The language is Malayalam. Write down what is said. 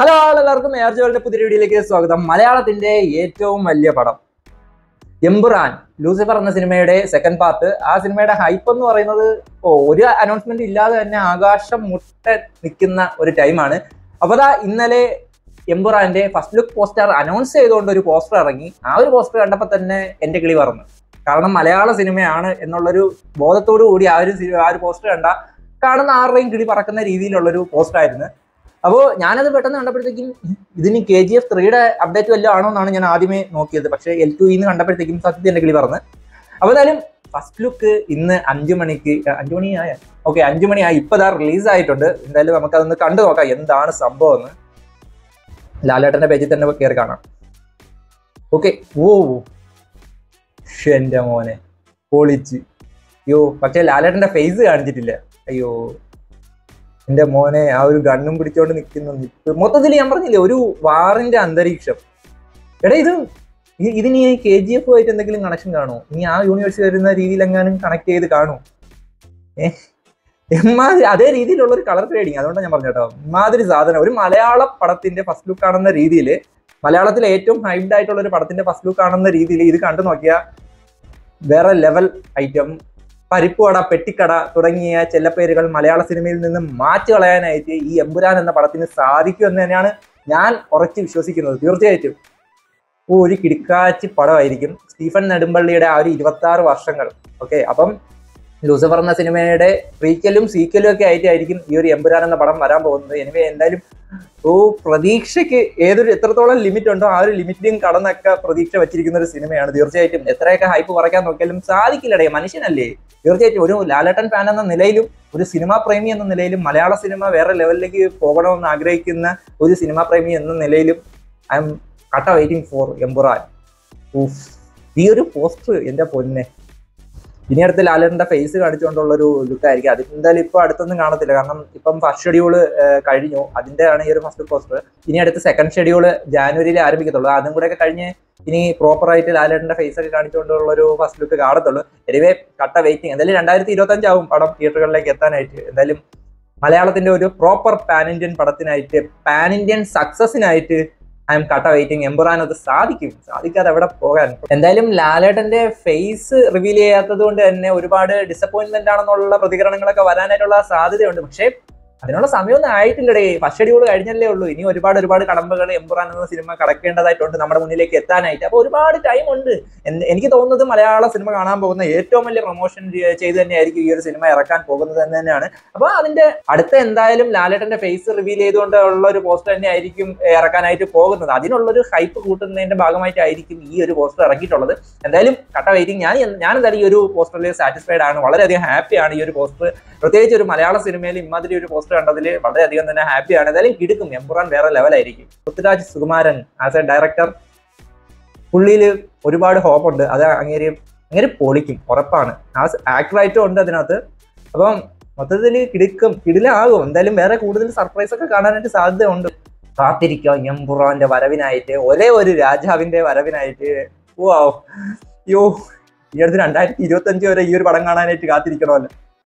ഹലോ എല്ലാവർക്കും എയർജോളിന്റെ പുതിയ വീഡിയോയിലേക്ക് സ്വാഗതം. മലയാളത്തിന്റെ ഏറ്റവും വലിയ പടം. എംബുറാൻ ലൂസിഫർ എന്ന സിനിമയുടെ സെക്കൻഡ് പാർട്ട് ആ സിനിമയുടെ ഹൈപ്പ് എന്ന് പറയുന്നത് ഒരു അനൗൺസ്മെന്റ് ഇല്ലാതെ തന്നെ ആകാശം മുട്ട നിൽക്കുന്ന ഒരു ടൈമാണ് അപ്പൊ അതാ ഇന്നലെ എംബുറാന്റെ ഫസ്റ്റ് ലുക്ക് പോസ്റ്റർ അനൗൺസ് ചെയ്തുകൊണ്ട് ഒരു പോസ്റ്റർ ഇറങ്ങി. ആ ഒരു പോസ്റ്റർ കണ്ടപ്പോൾ തന്നെ എന്റെ കിളി പറഞ്ഞു കാരണം മലയാള സിനിമയാണ് എന്നുള്ളൊരു ബോധത്തോടു കൂടി ആ ഒരു ആ ഒരു പോസ്റ്റർ കണ്ട കാണുന്ന ആരുടെയും കിളി പറക്കുന്ന രീതിയിലുള്ളൊരു പോസ്റ്റർ ആയിരുന്നു. അപ്പോൾ ഞാനത് പെട്ടെന്ന് കണ്ടപ്പോഴത്തേക്കും ഇതിന് കെ ജി എഫ് ത്രീയുടെ അപ്ഡേറ്റ് വല്ലതും ആണോ എന്നാണ് ഞാൻ ആദ്യമേ നോക്കിയത്. പക്ഷേ എൽ ടു ഇന്ന് കണ്ടപ്പോഴത്തേക്കും സത്യത്തിൽ എന്റെ കിളി പറഞ്ഞ്. അപ്പോൾ എന്തായാലും ഫസ്റ്റ് ലുക്ക് ഇന്ന് അഞ്ചു മണിക്ക് അഞ്ചു മണിയായ ഓക്കെ അഞ്ചു മണിയായി ഇപ്പം ഇതാ റിലീസ് ആയിട്ടുണ്ട്. എന്തായാലും നമുക്കതൊന്ന് കണ്ടു നോക്കാം. എന്താണ് സംഭവം എന്ന്. ലാലേട്ടന്റെ പേജിൽ തന്നെ കയറി കാണാം. ഓക്കെ ഓ എന്റെ മോനെ. പൊളിച്ച്. അയ്യോ പക്ഷേ ലാലേട്ടന്റെ ഫേസ് കാണിച്ചിട്ടില്ല. അയ്യോ. എന്റെ മോനെ ആ ഒരു ഗണ്ണും പിടിച്ചോണ്ട് നിൽക്കുന്നു മൊത്തത്തിൽ ഞാൻ പറഞ്ഞില്ലേ ഒരു വാറിന്റെ അന്തരീക്ഷം. എടാ ഇത് ഇതിന് ഈ കെ ജി എഫ് ആയിട്ട് എന്തെങ്കിലും കണക്ഷൻ കാണുമോ ഇനി ആ യൂണിവേഴ്സിറ്റി വരുന്ന രീതിയിൽ എങ്ങാനും കണക്ട് ചെയ്ത് കാണുമോ ഏഹ് എമ്മാതിരി അതേ രീതിയിലുള്ള ഒരു കളർ ട്രേഡിങ് അതുകൊണ്ടാണ് ഞാൻ പറഞ്ഞു കേട്ടോ. സാധനം. ഒരു മലയാള പടത്തിന്റെ ഫസ്റ്റ് ലുക്ക് കാണുന്ന രീതിയിൽ മലയാളത്തിലെ ഏറ്റവും ഹൈഡ് ആയിട്ടുള്ള ഒരു പടത്തിന്റെ ഫസ്റ്റ് ലുക്ക് കാണുന്ന രീതിയിൽ ഇത് കണ്ടു നോക്കിയാൽ വേറെ ലെവൽ ഐറ്റം പരിപ്പുവട പെട്ടിക്കട തുടങ്ങിയ ചെല്ലപ്പേരുകൾ മലയാള സിനിമയിൽ നിന്ന് മാറ്റി കളയാനായിട്ട് ഈ എമ്പുരാൻ എന്ന പടത്തിന് സാധിക്കും എന്ന് തന്നെയാണ് ഞാൻ ഉറച്ച് വിശ്വസിക്കുന്നത്. തീർച്ചയായിട്ടും. ഒരു കിടിക്കാച്ചി പടമായിരിക്കും സ്റ്റീഫൻ നെടുമ്പള്ളിയുടെ ആ ഒരു ഇരുപത്താറ് വർഷങ്ങൾ. ഓക്കെ അപ്പം ലൂസിഫർ എന്ന സിനിമയുടെ പ്രീക്കലും സീക്വലും ഒക്കെ ആയിട്ടായിരിക്കും ഈ ഒരു എമ്പുരാൻ എന്ന പടം വരാൻ പോകുന്നത്. എനിവേ എന്തായാലും ഓ പ്രതീക്ഷയ്ക്ക് ഏതൊരു എത്രത്തോളം ലിമിറ്റ് ഉണ്ടോ ആ ഒരു ലിമിറ്റിനും കടന്നൊക്കെ പ്രതീക്ഷ വെച്ചിരിക്കുന്ന ഒരു സിനിമയാണ്. തീർച്ചയായിട്ടും എത്രയൊക്കെ ഹൈപ്പ് കുറയ്ക്കാൻ നോക്കിയാലും സാധിക്കില്ലടേ മനുഷ്യനല്ലേ? തീർച്ചയായിട്ടും ഒരു ലാലട്ടൻ ഫാൻ എന്ന നിലയിലും ഒരു സിനിമാ പ്രേമി എന്ന നിലയിലും മലയാള സിനിമ വേറെ ലെവലിലേക്ക് പോകണമെന്ന് ആഗ്രഹിക്കുന്ന ഒരു സിനിമാ പ്രേമി എന്ന നിലയിലും ഐ എം കട്ട വെയിറ്റിംഗ് ഫോർ എംബുറാൻ ഊഫ് ഈ ഒരു പോസ്റ്റർ എന്റെ പൊന്നെ. ഇനി അടുത്ത് ലാലേട്ടന്റെ ഫേസ് കാണിച്ചുകൊണ്ടുള്ള ഒരു ലുക്ക് ആയിരിക്കും അത് എന്തായാലും ഇപ്പൊ അടുത്തൊന്നും കാണത്തില്ല. കാരണം ഇപ്പം ഫസ്റ്റ് ഷെഡ്യൂൾ കഴിഞ്ഞു. അതിന്റെയാണ് ഈ ഒരു ഫസ്റ്റ് പോസ്റ്റർ ഇനി അടുത്ത് സെക്കൻഡ് ഷെഡ്യൂൾ ജാനുവരിയിൽ ആരംഭിക്കത്തുള്ളൂ. അതും കൂടെ ഒക്കെ കഴിഞ്ഞ് ഇനി പ്രോപ്പർ ആയിട്ട് ലാലേട്ടന്റെ ഫേസ് ഒക്കെ കാണിച്ചുകൊണ്ടുള്ള ഒരു ഫസ്റ്റ് ലുക്ക് കാണത്തുള്ളൂ. എനിവേ കട്ട വെയിറ്റിംഗ് എന്തായാലും രണ്ടായിരത്തി ഇരുപത്തി അഞ്ചാവും പടം തിയേറ്ററുകളിലേക്ക് എത്താനായിട്ട്. എന്തായാലും മലയാളത്തിന്റെ ഒരു പ്രോപ്പർ പാൻ ഇന്ത്യൻ പടത്തിനായിട്ട് പാൻ ഇന്ത്യൻ സക്സസിനായിട്ട് ഐ എം കട്ട വെയിറ്റിംഗ് എംബുറാൻ അത് സാധിക്കും. സാധിക്കാതെ എവിടെ പോകാൻ. എന്തായാലും ലാലേട്ടന്റെ ഫേസ് റിവീൽ ചെയ്യാത്തത് കൊണ്ട് തന്നെ ഒരുപാട് ഡിസപ്പോയിന്റ്മെന്റ് ആണെന്നുള്ള പ്രതികരണങ്ങളൊക്കെ വരാനായിട്ടുള്ള സാധ്യതയുണ്ട്. പക്ഷേ അതിനുള്ള സമയമൊന്നും ആയിട്ടില്ലടേ. ഫസ്റ്റ് ഷെഡ്യൂൾ കഴിഞ്ഞല്ലേ ഉള്ളൂ. ഇനി ഒരുപാട് ഒരുപാട് കടമ്പകൾ എംപുറാൻ എന്ന സിനിമ കടക്കേണ്ടതായിട്ടുണ്ട് നമ്മുടെ മുന്നിലേക്ക് എത്താനായിട്ട്. അപ്പോൾ ഒരുപാട് ടൈം ഉണ്ട്. എനിക്ക് തോന്നുന്നത് മലയാള സിനിമ കാണാൻ പോകുന്ന ഏറ്റവും വലിയ പ്രൊമോഷൻ ചെയ്ത് തന്നെയായിരിക്കും ഈ ഒരു സിനിമ ഇറക്കാൻ പോകുന്നത് എന്ന് തന്നെയാണ്. അപ്പൊ അതിന്റെ അടുത്ത എന്തായാലും ലാലേട്ടന്റെ ഫേസ് റിവീൽ ചെയ്തുകൊണ്ട് ഉള്ള ഒരു പോസ്റ്റർ തന്നെ ആയിരിക്കും ഇറക്കാനായിട്ട് പോകുന്നത്. അതിനുള്ളൊരു ഹൈപ്പ് കൂട്ടുന്നതിന്റെ ഭാഗമായിട്ടായിരിക്കും ഈ ഒരു പോസ്റ്റർ ഇറക്കിയിട്ടുള്ളത് എന്തായാലും കട്ട വെയിറ്റിംഗ് ഞാൻ ഞാൻ എന്തായാലും ഈ ഒരു പോസ്റ്ററിൽ സാറ്റിസ്ഫൈഡ് ആണ്. വളരെയധികം ഹാപ്പിയാണ് ഈ ഒരു പോസ്റ്റർ പ്രത്യേകിച്ച് ഒരു മലയാള സിനിമയിൽ ഇമാതിരി ഒരു പോസ്റ്റർ കണ്ടതിൽ വളരെയധികം തന്നെ ഹാപ്പിയാണ് എന്തായാലും കിടക്കും എംപുറാൻ വേറെ ലെവലായിരിക്കും Prithviraj Sukumaran as a director പുള്ളിയിൽ ഒരുപാട് ഹോപ്പ് ഉണ്ട്. അത് അങ്ങേര് അങ്ങേര് പൊളിക്കും. ഉറപ്പാണ്. ആസ് ആക്ടറായിട്ടും ഉണ്ട് അതിനകത്ത്. അപ്പം മൊത്തത്തിൽ കിടക്കും. കിടിലാകും. എന്തായാലും വേറെ കൂടുതൽ സർപ്രൈസ് ഒക്കെ കാണാനായിട്ട് സാധ്യതയുണ്ട്. കാത്തിരിക്കാം എംപുറാന്റെ വരവിനായിട്ട്. ഒരേ ഒരു രാജാവിന്റെ വരവിനായിട്ട്. ഓ യോ. ഈ അടുത്ത് രണ്ടായിരത്തി ഇരുപത്തി അഞ്ച് വരെ ഈ ഒരു പടം കാണാനായിട്ട് കാത്തിരിക്കണമല്ലോ.